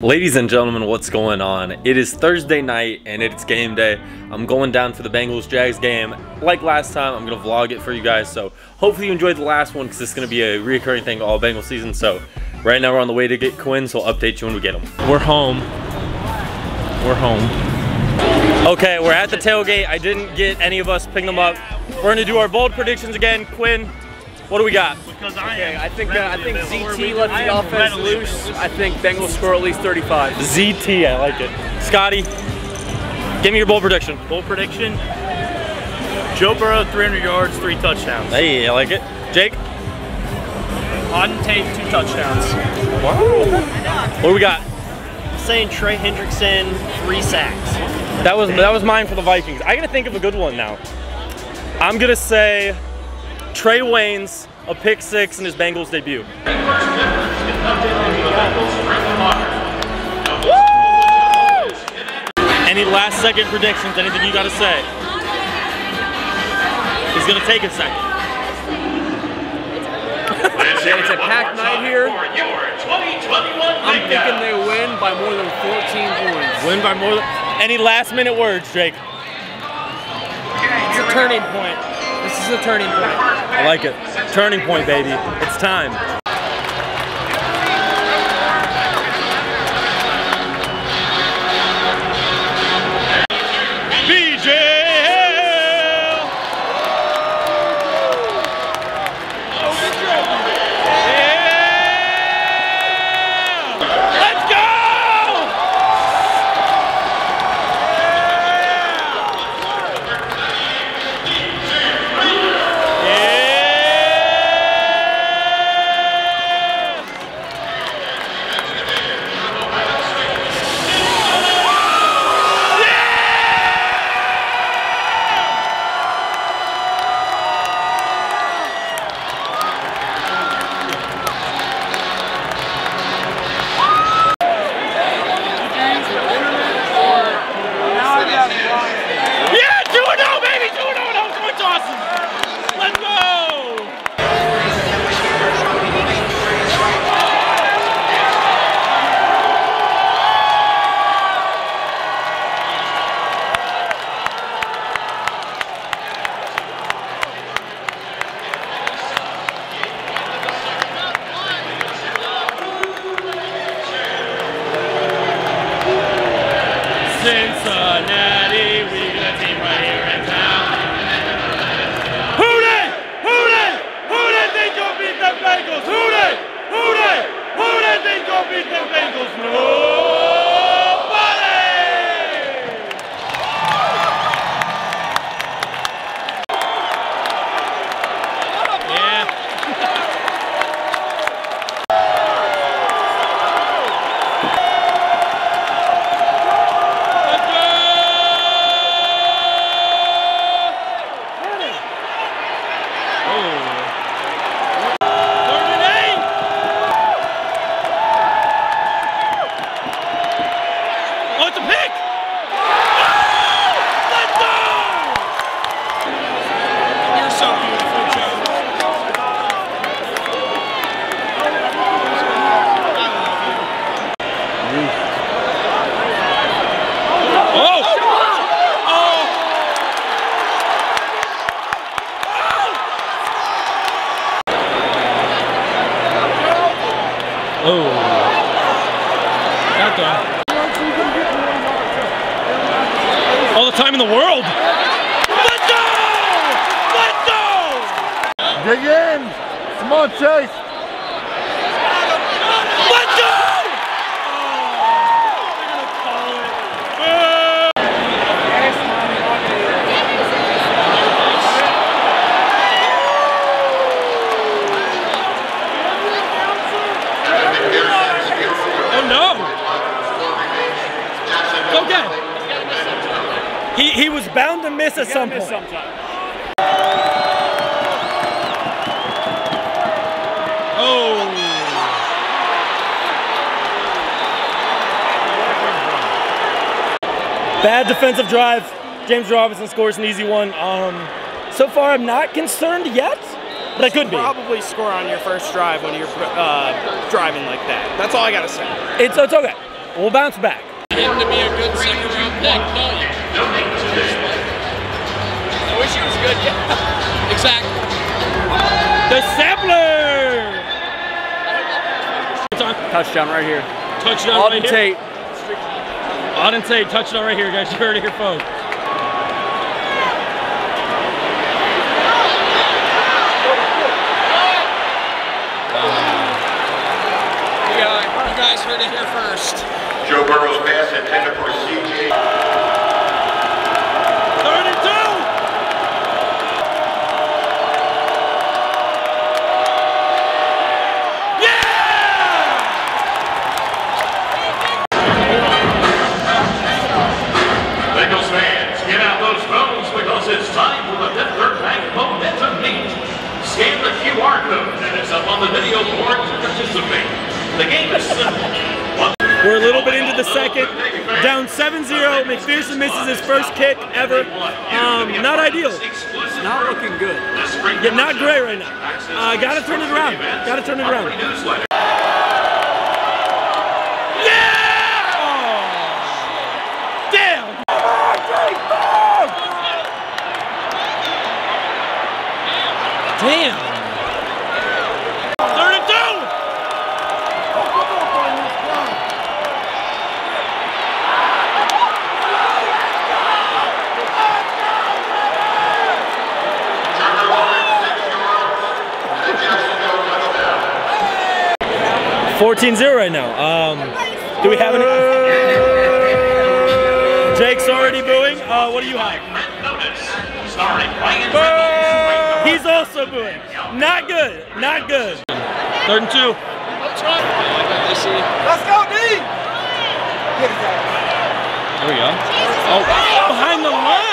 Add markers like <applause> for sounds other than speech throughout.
Ladies and gentlemen, what's going on? It is Thursday night and it's game day. I'm going down for the Bengals Jags game. Like last time, I'm gonna vlog it for you guys. So hopefully you enjoyed the last one because it's gonna be a recurring thing all Bengals season. So right now we're on the way to get Quinn, so I'll update you when we get him. We're home. We're home. Okay, we're at the tailgate. I didn't get any of us picking them up. We're gonna do our bold predictions again. Quinn, what do we got? Because I Okay, am I think uh, I think ZT available. lets the offense loose. I think Bengals score at least 35. ZT, I like it. Scotty, give me your bold prediction. Bold prediction. Joe Burrow, 300 yards, three touchdowns. Hey, I like it. Jake, Auden Tate, two touchdowns. what do we got? I'm saying Trey Hendrickson, three sacks. That was that was mine for the Vikings. I gotta think of a good one now. I'm gonna say Trae Waynes a pick six in his Bengals debut. Any last second predictions? Anything you gotta say? He's gonna take a second. It's a packed night here. I'm thinking they win by more than 14 points. Win by more than any last minute words, Jake. It's a turning point. This is a turning point. I like it. Turning point, baby. It's time. No! Okay. He he was bound to miss at some point. Oh. Bad defensive drive. James Robinson scores an easy one. Um, so far, I'm not concerned yet. But I could be. Probably score on your first drive when you're uh, driving like that. That's all I gotta say. It's, it's okay. We'll bounce back. him to be a good second round pick, don't you? I wish he was good. Yeah. <laughs> exactly. The Sampler! Touchdown right here. Touchdown Auden right here. Tate. Auden Tate, touchdown right here, guys. You heard it here, folks. Uh, yeah, you guys heard it here first. Joe Burrow's pass intended for CJ. McPherson misses his first kick ever. Um, not ideal. Not looking good. Yeah, not great right now. Uh, gotta turn it around. Gotta turn it around. Yeah! Oh. Damn! Damn! 14-0 right now. Um, do we have any? Jake's already booing. Uh, what do you have? He's also booing. Not good. Not good. Third and two. Let's go, D! There we go. Oh, behind the line!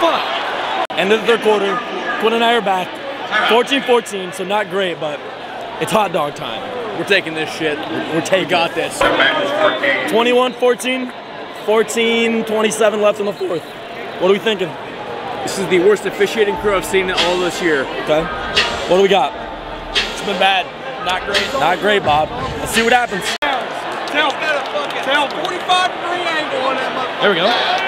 Fuck. End of the third quarter. Quinn and I are back. 14-14, so not great, but it's hot dog time. We're taking this shit. We're taking We got this. 21-14, 14-27 left in the fourth. What are we thinking? This is the worst officiating crew I've seen all this year. Okay. What do we got? It's been bad. Not great. Not great, Bob. Let's see what happens. Tell me. Tell me. 45 degree angle on that motherfucker. There we go.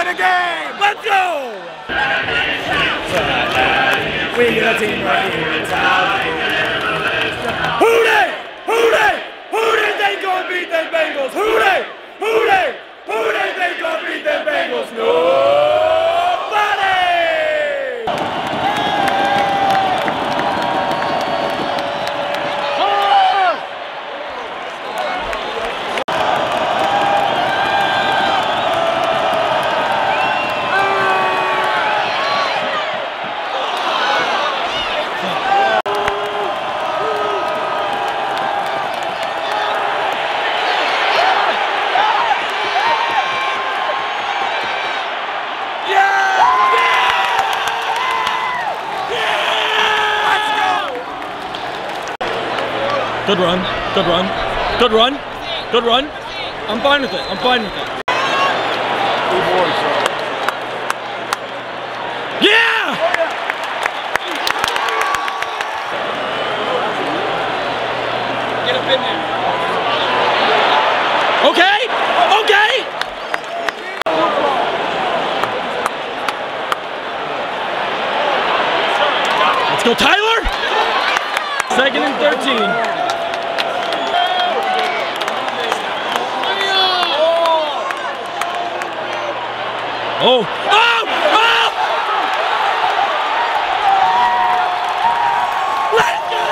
win a game. Let's go! We got a team right here. Good run. Good run. Good run. Good run. I'm fine with it. I'm fine with it. Yeah! Get up. Okay. Okay. Let's go, Tyler. Second and 13. Oh! Oh! Oh! Let's go!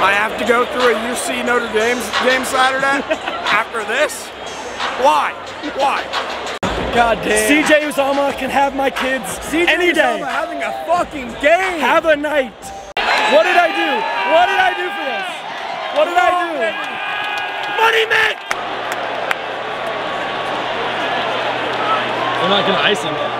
I have to go through a UC Notre Dame game Saturday <laughs> after this. Why? Why? God damn. CJ Uzomah can have my kids CJ any day. having a fucking game. Have a night. What did I do? What did I do for this? What did I do? Money Mick! They're not gonna ice him.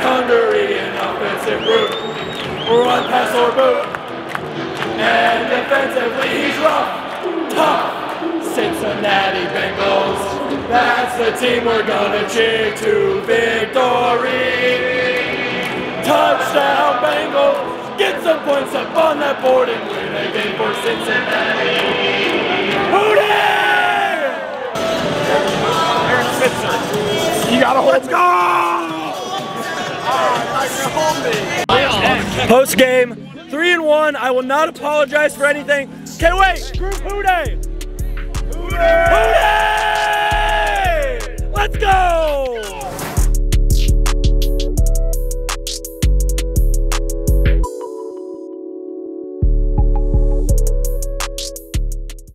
Go! Hungary in offensive route. Run, pass, or boot. And defensively, he's rough, tough. Cincinnati Bengals. That's the team we're gonna cheer to victory. Touchdown Bengals! Get some points up on that board and win a game for Cincinnati. Who Dey! You gotta hold Let's go! Post game, three and one. I will not apologize for anything. Okay, wait. Group Who Dey! Hootie! Let's go!